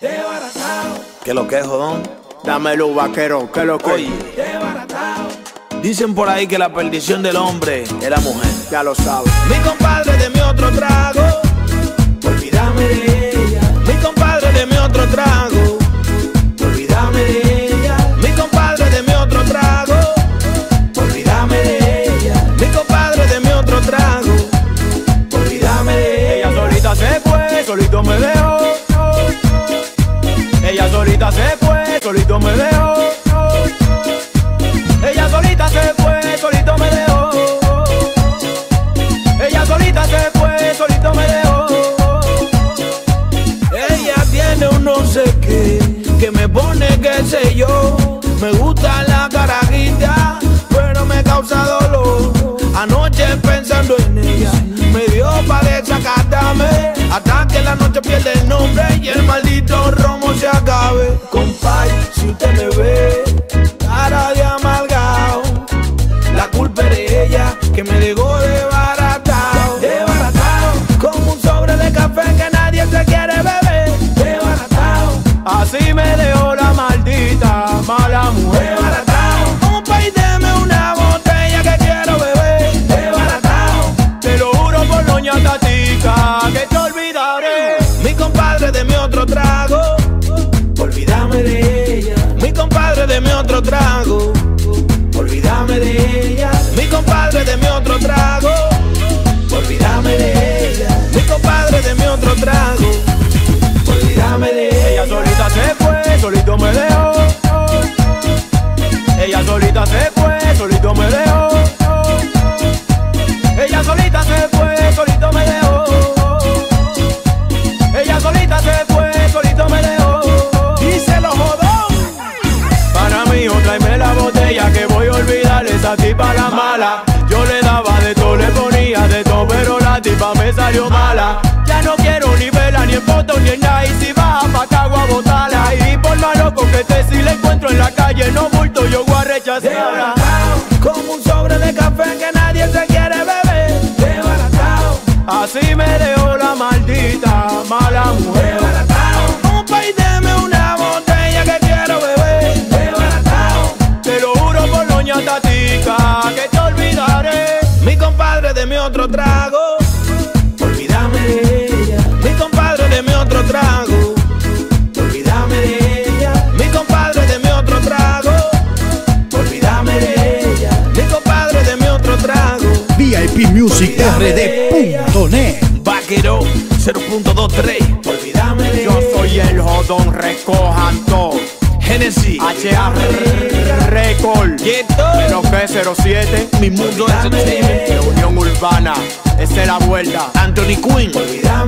¿Qué lo que es, jodón? Dámelo, vaquero, que lo que Oye, dicen por ahí que la perdición del hombre es la mujer. Ya lo sabes. Mi compadre de mi otro trago, olvídame de ella. Mi compadre de mi otro trago, olvídame de ella. Mi compadre de mi otro trago, olvídame de ella. Mi compadre de mi otro trago, olvídame de ella. Ella solita se fue, solito me dejó. Solito me dejó. Ella solita se fue, solito me dejó. Ella solita se fue, solito me dejó. Ella tiene un no sé qué que me pone qué sé yo. Me gusta la carajita, pero me causa dolor. Anoche pensando en ella, me dio para desacatarme. Hasta que la noche pierde el nombre y el maldito de que me dejó desbaratado. Desbaratado, como un sobre de café que nadie se quiere beber. Desbaratado, Así me dejó la maldita mala mujer. desbaratado. Un país deme una botella que quiero beber. Desbaratado, Te lo juro por doña Tatica que te olvidaré. La botella que voy a olvidar esa tipa la mala. Yo le daba de todo, le ponía de todo, pero la tipa me salió mala. Ya no quiero ni verla, ni en foto, ni en nada. Y si baja pa' Cagua, botala. Y por loco que esté, si la encuentro en la calle, no bulto, yo voy a rechazarla. Otro trago. Olvídame de ella. Mi compadre de mi otro trago. Olvídame de ella. Mi compadre de mi otro trago. Olvídame de ella. Mi compadre de mi otro trago. VIPmusicRD.net Vaquero 0.23. Olvídame de Yo soy el jodón, recojan todo. Genesis. HR Record. Menos B07. Mi mundo entertainment. Reunión Urbana. Esa es la vuelta. Anthony Quinn. Olvídame de